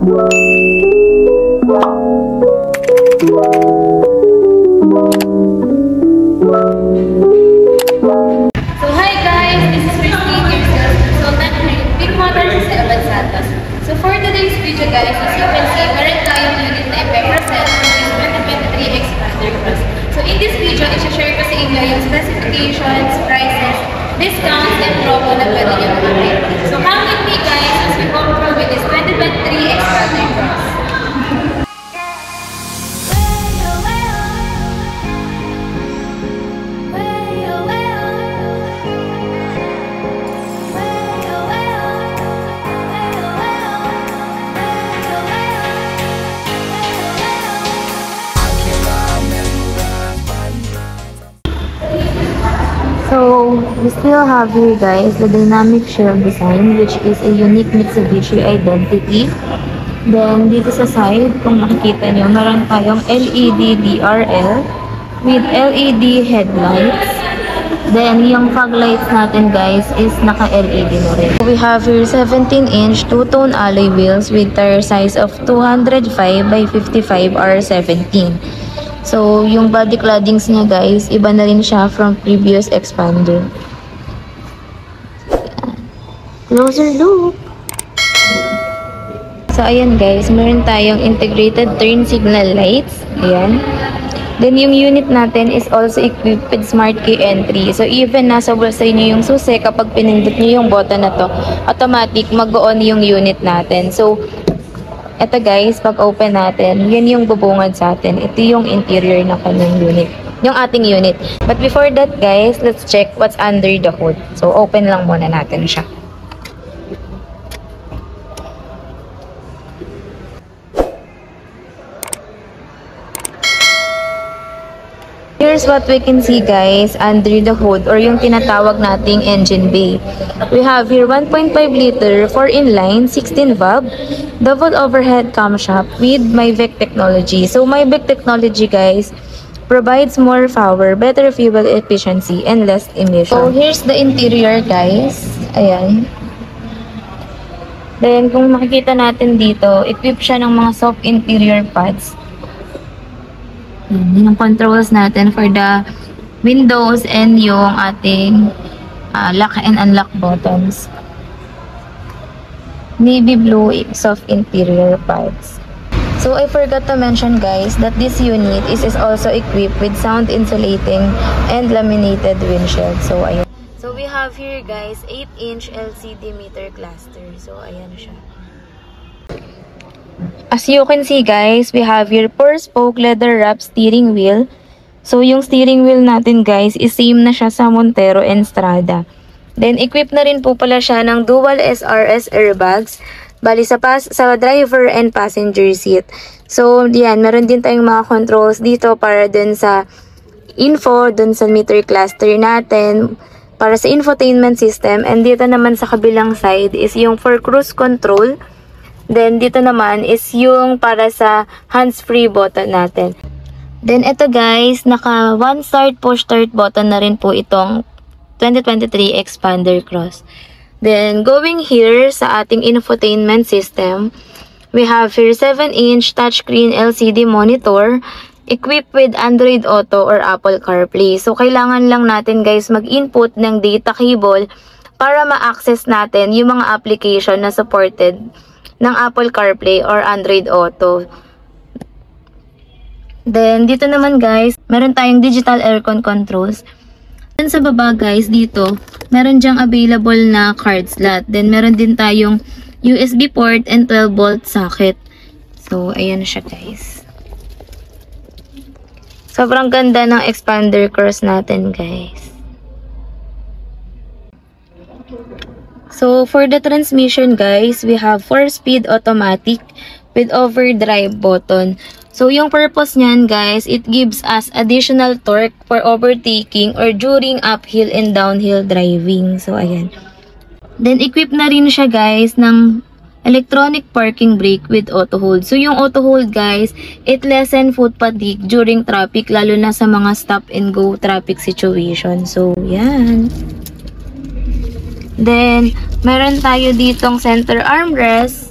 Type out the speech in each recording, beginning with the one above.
So hi guys, this is Evan Santos. So as you can see, meron tayong unit na ipe-present for this 2023 Expander Cross. So in this video, i-share ko sa inyo yung specifications, prices, discounts, and promo na pwede nyo makakit. Still have here guys the dynamic shell design which is a unique Mitsubishi identity. Then, dito sa side, kung makikita nyo, meron tayong LED DRL with LED headlights. Then, yung fog lights natin guys is naka-LED na rin. We have here 17-inch two-tone alloy wheels with tire size of 205 by 55 R17. So, yung body claddings niya guys, iba na rin siya from previous expander. Closer look! So, ayan guys, meron tayong integrated turn signal lights. Ayan. Then, yung unit natin is also equipped with smart key entry. So, even nasa bulsa niyo yung susi, kapag pinindot niyo yung button na to, automatic mag-on yung unit natin. So, eto guys, pag open natin, yan yung bubungad sa atin. Ito yung interior ng kanyang unit. Yung ating unit. But before that guys, let's check what's under the hood. So, open lang muna natin siya. Here's what we can see guys under the hood or yung tinatawag nating engine bay. We have here 1.5 liter 4 inline 16 valve double overhead camshaft with MyVec technology. So MyVec technology guys provides more power, better fuel efficiency and less emission. So here's the interior guys. Ayan. Then kung makikita natin dito, equipped siya ng mga soft interior pads. Yan, yun ang controls natin for the windows and yung ating uh, lock and unlock buttons. Navy blue soft interior pads. So I forgot to mention guys that this unit is, is also equipped with sound insulating and laminated windshield. So ayun. So we have here guys 8-inch LCD meter cluster. So ayan siya. As you can see guys, we have here four-spoke leather wrap steering wheel. So yung steering wheel natin guys is same na siya sa Montero and Strada. Then equipped na rin po pala siya ng dual SRS airbags. Bali sa, pas sa driver and passenger seat. So yan, meron din tayong mga controls dito para dun sa info, dun sa meter cluster natin para sa infotainment system. And dito naman sa kabilang side is yung for cruise control. Then, dito naman is yung para sa hands-free button natin. Then, ito guys, naka one start push start button na rin po itong 2023 Expander Cross. Then, going here sa ating infotainment system, we have here 7-inch touchscreen LCD monitor equipped with Android Auto or Apple CarPlay. So, kailangan lang natin guys mag-input ng data cable para ma-access natin yung mga application na supported ng Apple CarPlay or Android Auto. Then, dito naman guys, meron tayong digital aircon controls. Then, sa baba guys, dito, meron dyang available na card slot. Then, meron din tayong USB port and 12 volt socket. So, ayan siya guys. Sobrang ganda ng expander course natin guys. So, for the transmission, guys, we have 4-speed automatic with overdrive button. So, yung purpose niyan, guys, it gives us additional torque for overtaking or during uphill and downhill driving. So, ayan. Then, equipped na rin siya, guys, ng electronic parking brake with auto hold. So, yung auto hold, guys, it lessen foot fatigue during traffic, lalo na sa mga stop and go traffic situation. So, yan. Then, meron tayo ditong center armrest.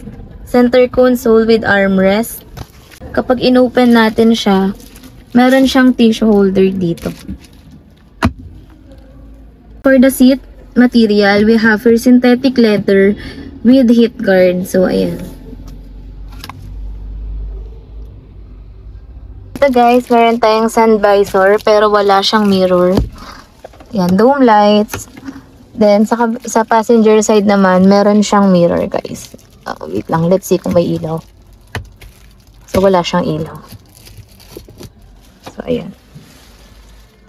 center console with armrest. Kapag inopen natin siya, meron siyang tissue holder dito. For the seat material, we have for synthetic leather with heat guard. So, ayan. Ito guys, meron tayong sun visor pero wala siyang mirror. Yan, dome lights. Then, sa, sa passenger side naman, meron siyang mirror guys. Uh, wait lang, let's see kung may ilaw. So, wala siyang ilaw. So, ayan.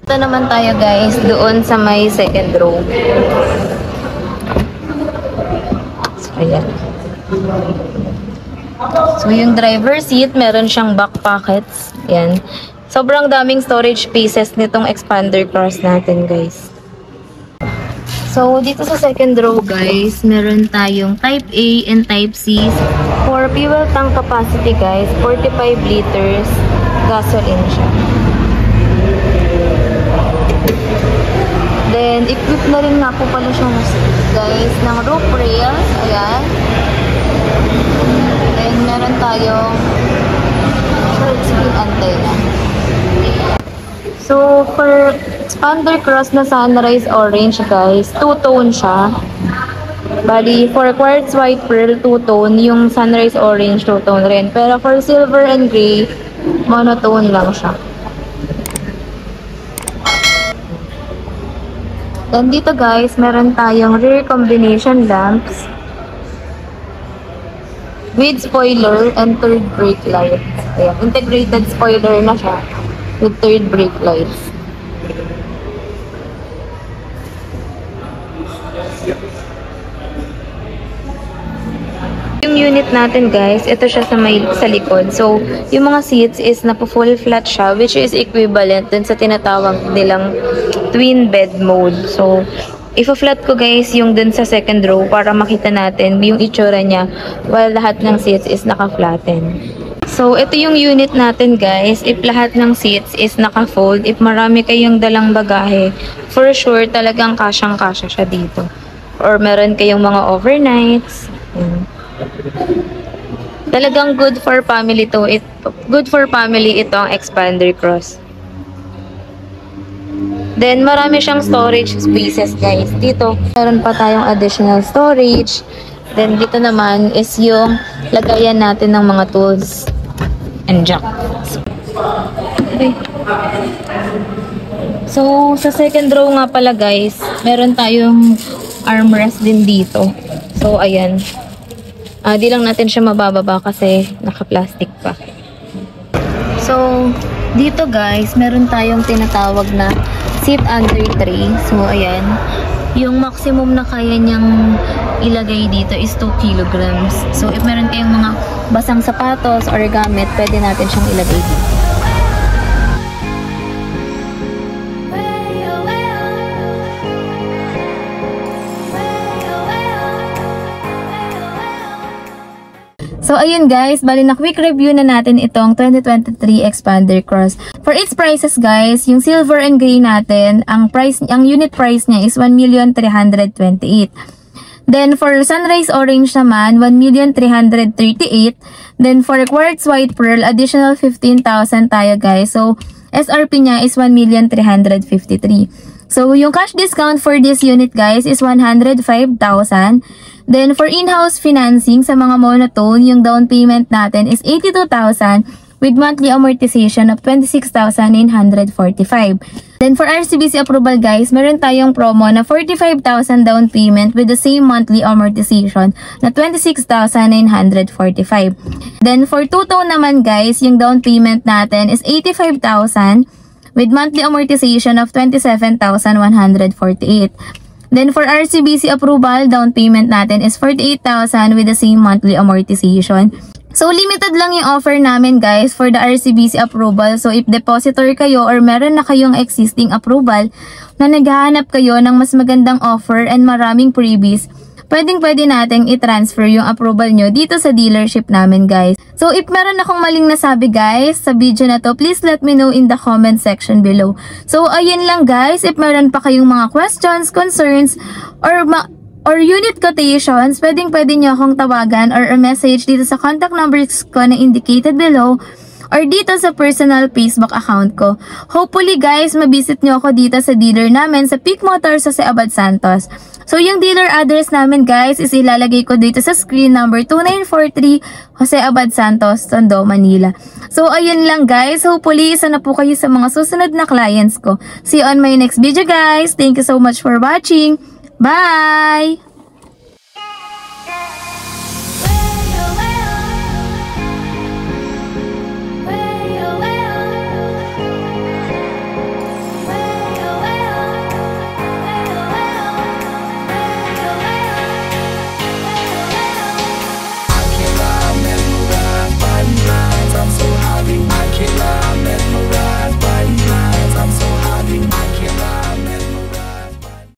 Ito naman tayo guys, doon sa may second row. So, ayan. So, yung driver seat, meron siyang back pockets. Ayan. Sobrang daming storage spaces nitong expander cross natin, guys. So, dito sa second row, guys, meron tayong Type A and Type C. For fuel tank capacity, guys, 45 liters gasoline siya. Then, equip na rin nga po pala siya, guys, ng roof rails. Ayan. Then, meron tayong short screen antenna. So, for expander cross na sunrise orange, guys, two-tone siya. Bali, for quartz white pearl, two-tone. Yung sunrise orange, two-tone rin. Pero for silver and gray, monotone lang siya. Then dito guys, meron tayong rear combination lamps with spoiler and third brake lights. Ayan, integrated spoiler na siya with third brake lights. Yung unit natin guys, ito siya sa may sa likod. So, yung mga seats is napo full flat siya which is equivalent dun sa tinatawag nilang twin bed mode. So, Ipa-flat ko guys yung dun sa second row para makita natin yung itsura niya while lahat ng seats is naka-flatten. So, ito yung unit natin guys. If lahat ng seats is naka-fold, if marami kayong dalang bagahe, for sure talagang kasyang-kasya siya dito. Or meron kayong mga overnights. Talagang good for family to. It, good for family ito ang expander cross. Then, marami siyang storage spaces, guys. Dito, meron pa tayong additional storage. Then, dito naman is yung lagayan natin ng mga tools and jack. Okay. So, sa second row nga pala, guys, meron tayong armrest din dito. So, ayan. Uh, di lang natin siya mabababa kasi naka-plastic pa. So, dito guys, meron tayong tinatawag na seat under tray. So, ayan. Yung maximum na kaya niyang ilagay dito is 2 kilograms. So, if meron kayong mga basang sapatos or gamit, pwede natin siyang ilagay dito. So, ayun guys, bali na quick review na natin itong 2023 Expander Cross. For its prices guys, yung silver and gray natin, ang price ang unit price niya is 1,328. Then for sunrise orange naman, 1,338. Then for quartz white pearl, additional 15,000 tayo guys. So, SRP niya is 1,353. So, yung cash discount for this unit guys is 105,000. Then, for in-house financing sa mga monotone, yung down payment natin is 82,000 with monthly amortization of 26,945. Then, for RCBC approval guys, meron tayong promo na 45,000 down payment with the same monthly amortization na 26,945. Then, for two-tone naman guys, yung down payment natin is 85,000 with monthly amortization of 27,148. Then for RCBC approval, down payment natin is 48,000 with the same monthly amortization. So limited lang yung offer namin guys for the RCBC approval. So if depositor kayo or meron na kayong existing approval na naghahanap kayo ng mas magandang offer and maraming freebies, pwedeng pwede nating i-transfer yung approval nyo dito sa dealership namin guys. So if meron akong maling nasabi guys sa video na to, please let me know in the comment section below. So ayun lang guys, if meron pa kayong mga questions, concerns, or ma or unit quotations, pwedeng pwede nyo akong tawagan or a message dito sa contact numbers ko na indicated below or dito sa personal Facebook account ko. Hopefully guys, mabisit nyo ako dito sa dealer namin sa Peak Motors sa Abad Santos. So yung dealer address namin guys is ilalagay ko dito sa screen number 2943 Jose Abad Santos, Tondo, Manila. So ayun lang guys, hopefully isa na po kayo sa mga susunod na clients ko. See you on my next video guys. Thank you so much for watching. Bye!